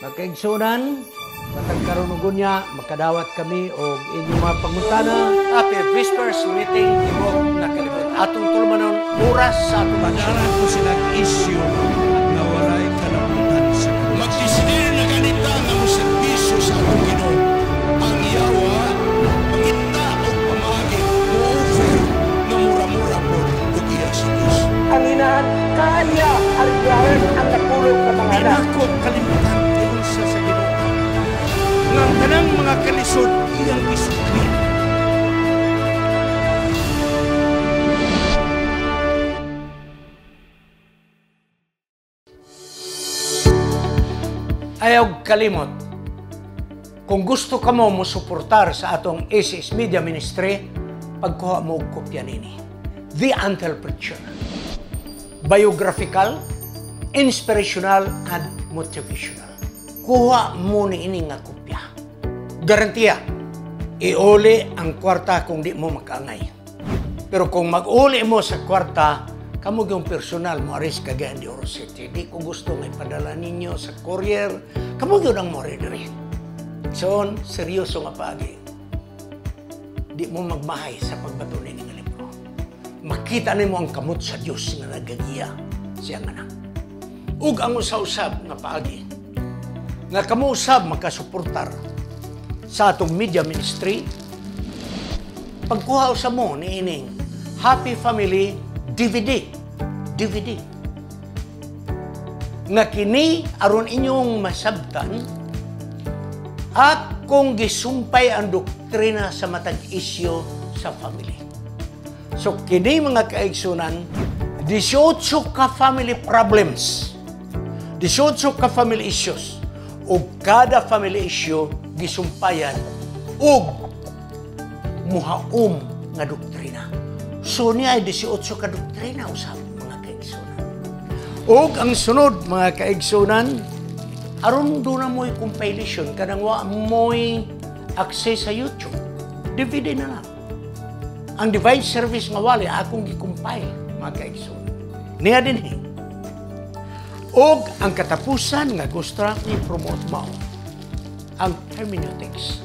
Magkaigsunan, matag karunugon niya, makadawat kami o inyong mga pangutana. Happy Whispers Meeting Tibok na kalibot. Atong tulmanon oras sa atong. Padaran ko silang issue na walay kalabutan sa kanila. Magdesidir na ganita nga mo serbisyo sa atong Ginoo. Ang yawa, mangita o pamagi, mo-offer na mura-mura po ug iya sa Dios. ang inahan kanya ang napulog sa mga Di anak. na ko kalimutan Nga ang tanang mga kalisod iyang isukli. Ayaw kalimot. Kung gusto ka mo mo suportar sa atong ACS Media Ministry, pagkuha mo og kopya nini. The Preacher. Biographical, inspirational, and motivational. Kuha mo ni ini nga kopya. Garantiya, iuli ang kwarta kung di mo makaangay. Pero kung mag-uli mo sa kwarta, kamo yung personal mo aris kagayan di Oro City. Di ko gusto nga ipadala ninyo sa courier, kamo yun ang mo rin. So, seryoso nga paagi. Di mo magmahay sa pagbato ni nga libro. Makita nimo ang kamot sa Dios nga nagagiya siyang anak. Ug ang usa-usab nga paagi. Nga kamo usab makasuportar sa atong media ministry pagkuha sa mo ni ining Happy Family DVD. DVD. Nga kini aron inyong masabtan at kung gisumpay ang doktrina sa matag isyo sa family. So kini mga kaigsunan, 18 ka family problems, 18 ka family issues, ug kada family issue gisumpayan ug muhaom nga doktrina. So niya ay 18 ka doktrina usab mga kaigsunan. Ug ang sunod mga kaigsunan, aron do na mo'y compilation kanang wa mo'y access sa YouTube. DVD na lang. Ang device service nga wali akong gi-compile mga kaigsunan. Niya din eh. Og ang katapusan nga gusto ra ni promote mao ang hermeneutics.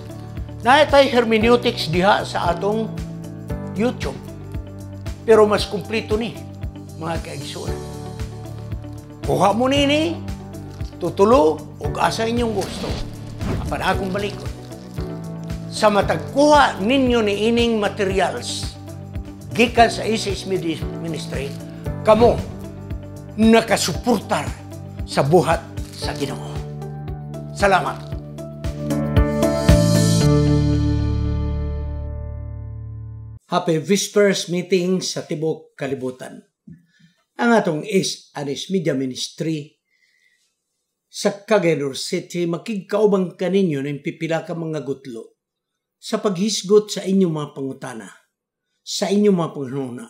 Naitay hermeneutics diha sa atong YouTube. Pero mas kumplito ni mga kaigsunan. Kuha mo nini, tutulo ug asa inyong gusto. Apan akong balikon. Sa matagkuha ninyo ni ining materials gikan sa ISIS Ministry, kamo nakasuportar sa buhat sa Ginoo. Salamat. Happy Whispers meeting sa Tibok Kalibutan. Ang atong is Anis Media Ministry sa Cagayan City makigkaubang kaninyo ng pipila ka mga gutlo sa paghisgot sa inyong mga pangutana, sa inyong mga panghununa,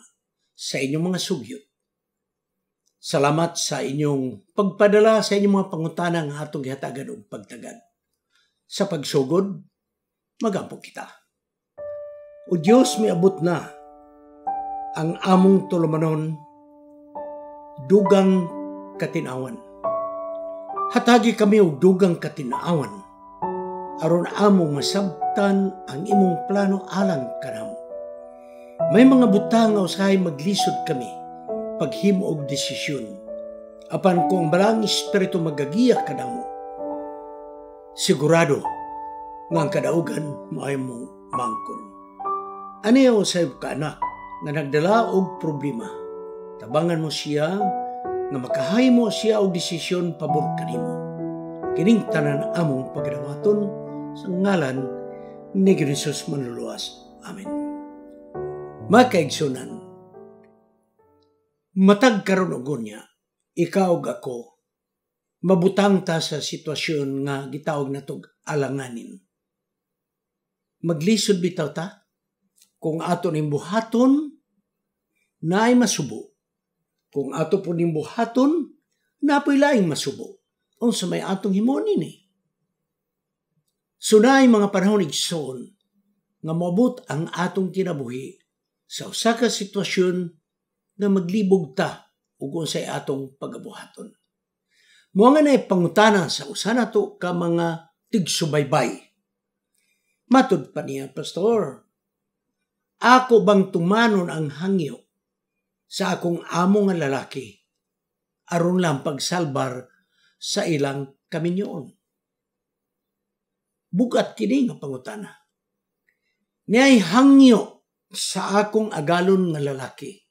sa inyong mga sugyot. Salamat sa inyong pagpadala sa inyong mga pangutana nga atong gihatagan og pagtagad. Sa pagsugod, magampo kita. O Diyos, may abot na ang among tulumanon dugang katinawan. Hatagi kami og dugang katinawan aron among masabtan ang imong plano alang kanamo. May mga butang nga usahay maglisod kami paghimo og desisyon. Apan kung balang espiritu magagiya kanamo, sigurado nga ang kadaugan maay mo mangkon. Aniya usayb ka anak nga nagdala og problema. Tabangan mo siya nga makahay mo siya og desisyon pabor kanimo. Kining tanan among pagdawaton sa ngalan ni Jesus manluluwas. Amen. Mga kaigsunan, matag karon og unya, ikaw ug ako, mabutang ta sa sitwasyon nga gitawag natog alanganin. Maglisod bitaw ta kung ato ning buhaton naay masubo. Kung ato po ning buhaton napoy laing masubo. Unsa may atong himon ni. Sunay mga panahon igsoon nga mabot ang atong kinabuhi sa usa ka sitwasyon nga maglibog ta ug unsay atong pagabuhaton. Mo nga na pangutana sa usa na to ka mga tigsubaybay. Matud pa niya, Pastor. Ako bang tumanon ang hangyo sa akong amo nga lalaki aron lang pagsalbar sa ilang kaminyoon. Bugat kini nga pangutana. Niyay hangyo sa akong agalon nga lalaki.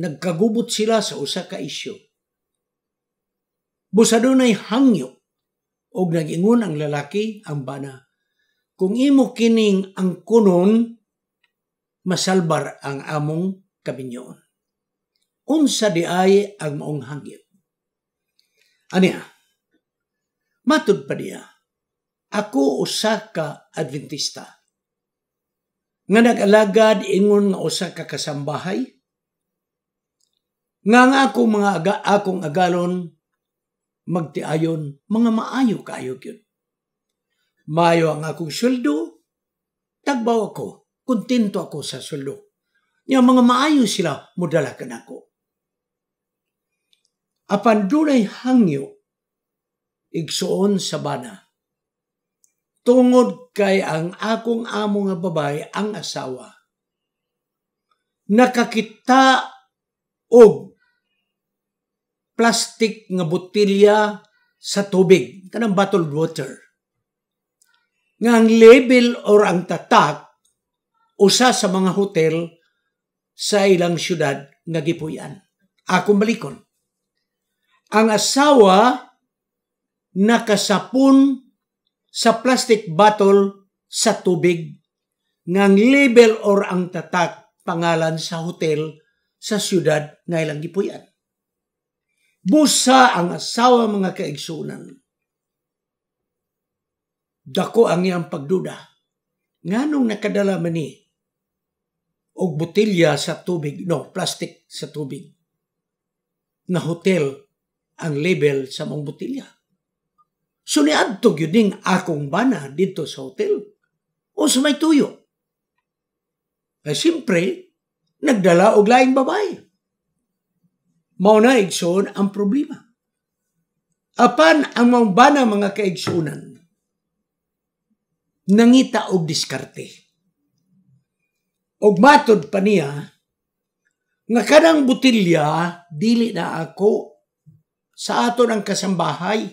Nagkagubot sila sa usa ka isyu. Busado na'y hangyo og nagingon ang lalaki ang bana. Kung imo kining ang kunon, masalbar ang among kabinyoon. Unsa di ay ang maong hangyo. Aniya, matud pa niya, ako usa ka Adventista. Nga nag-alagad ingon nga usa ka kasambahay. Nga nga akong mga aga, akong agalon magtiayon mga maayo kayo gyud. Mayo ang akong sweldo, tagbaw ako, kontento ako sa sweldo. Nga mga maayo sila modala ka nako. Apan dunay hangyo igsuon sa bana. Tungod kay ang akong amo nga babae ang asawa. Nakakita og plastic nga botilya sa tubig, kanang bottled water. Nga ang label or ang tatak usa sa mga hotel sa ilang syudad nga gipuyan. Akong balikon. Ang asawa nakasapon sa plastic bottle sa tubig nga ang label or ang tatak pangalan sa hotel sa syudad nga ilang gipuyan. Busa ang asawa mga kaigsunan. Dako ang iyang pagduda. Nganong nakadala man ni og botilya sa tubig, no, plastic sa tubig. Na hotel ang label sa mong botilya. So niadto gyud ning akong bana dito sa hotel. O sa may tuyo. Kaya siyempre, nagdala og laing babae. Mao na igsoon ang problema. Apan ang mga bana mga kaigsunan, nangita og diskarte. Og matod pa niya, nga kanang butilya, dili na ako sa aton ang kasambahay.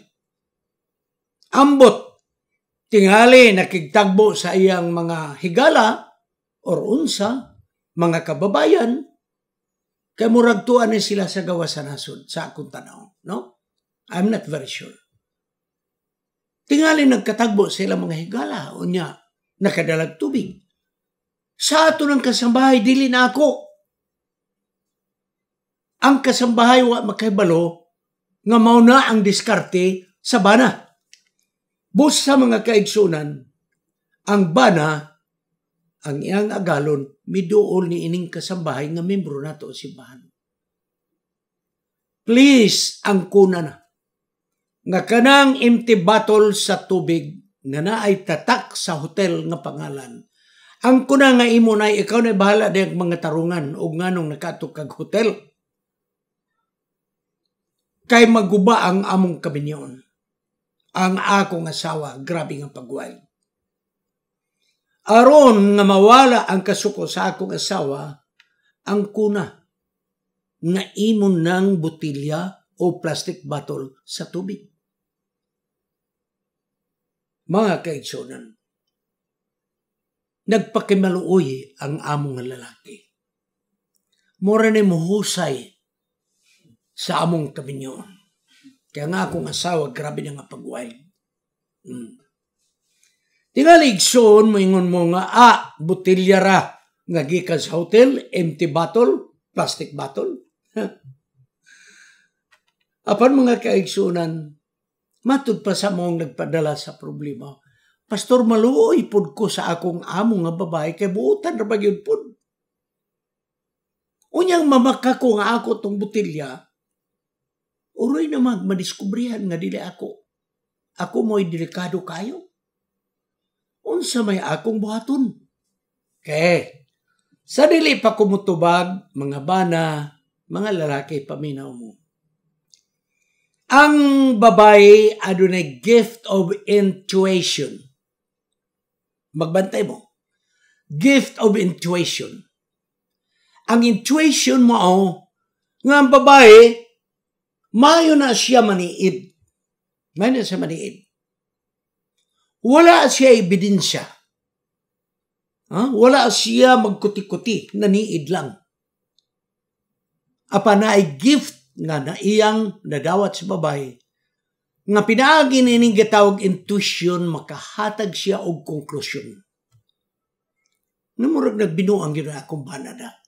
Ambot, tingali nakigtagbo sa iyang mga higala or unsa, mga kababayan, kay murag tuan ni sila sa gawa sa nasod sa akong tanaw, no? I'm not very sure. Tingali nagkatagbo sila mga higala, unya, nakadalag tubig. Sa ato ng kasambahay, dili na ako. Ang kasambahay wa makahibalo nga mao na ang diskarte sa bana. Bus sa mga kaigsunan, ang bana, ang iyang agalon, miduol ni ining kasambahay nga membro nato simbahan. Please, ang kuna na. Nga kanang empty bottle sa tubig nga naay tatak sa hotel nga pangalan. Ang kuna nga imo na ikaw na bahala dayag mga tarungan o nganong nakato kag hotel. Kay maguba ang among kabinyon. Ang akong asawa, grabe nga pagway. Aron nga mawala ang kasuko sa akong asawa, ang kuna nga imon ng botilya o plastic bottle sa tubig. Mga kaigsonan, nagpakimaluoy ang among lalaki. Mura ni muhusay sa among kaminyon. Kaya nga akong asawa, grabe na nga pagway. Hmm. Tingalig soon, moingon mo nga, ah, butilya ra, nga gikan sa hotel, empty bottle, plastic bottle. Apan mga kaigsunan, matud pa sa mong nagpadala sa problema. Pastor, maluoy pod ko sa akong amo nga babae, kay buutan na ba yun pod? Unyang mamaka ko nga ako tong butilya, uroy na madiskubrihan nga dili ako. Ako mo'y delikado kayo. Unsa may akong buhaton. Kay, sa dili pa kumutubag, mga bana, mga lalaki paminaw mo. Ang babae adunay gift of intuition. Magbantay mo. Gift of intuition. Ang intuition mo oh, nga ang babae mayo na siya maniid. Mayo na siya maniid. Wala siya ebidensya. Ha? Wala siya magkuti-kuti, naniid lang. Apa na ay gift nga na iyang nadawat sa babae nga pinaagi nining gitawag intuition makahatag siya og konklusyon. Namurag nagbinuang yun akong banada.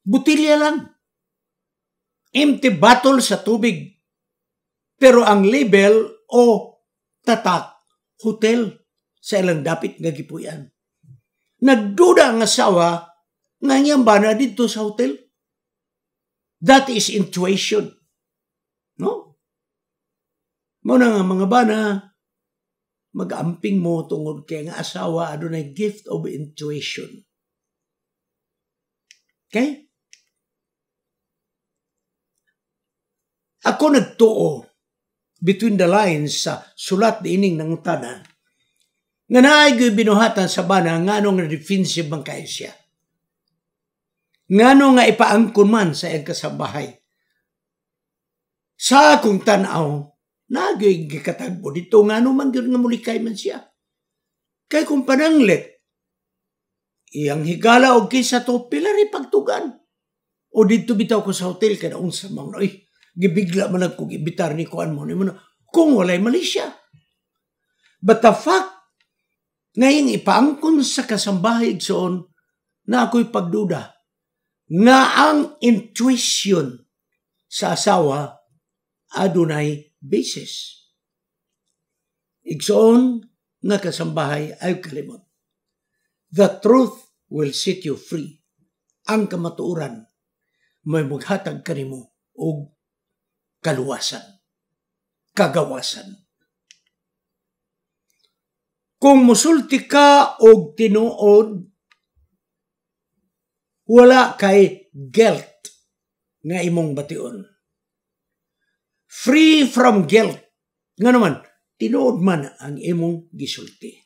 Butilya lang. Empty bottle sa tubig. Pero ang label o tatak, hotel sa ilang dapit nga gipuyan. Nagduda ang asawa nga niyang bana dito sa hotel. That is intuition. No? Mo na nga mga bana, mag-amping mo tungod kay nga asawa adunay gift of intuition. Okay? Ako nagtuo between the lines sa sulat ni ining nangutana nga naay gyud binuhatan sa bana nganong nga defensive man kayo siya. Ngano nga ipaangkon man sa iyang kasabahay. Sa akong tanaw, nagyoy gikatagbo dito ngano man gyud nga mulikay man siya. Kay kung pananglit, iyang higala og kisa to pilari pagtugan. O dito bitaw ko sa hotel kada unsa man oy gibigla man ako gibitar ni kuan mo ni mo na, kung walay mali siya. But the fact ngayon ipaangkon sa kasambahay igsoon na ako'y pagduda nga ang intuition sa asawa adunay basis. Igsoon nga kasambahay ay kalimot. The truth will set you free. Ang kamatuuran may maghatag kanimo og kaluwasan, kagawasan. Kung musulti ka og tinuod, wala kay guilt nga imong bation. Free from guilt. Nga naman, tinuod man ang imong gisulti.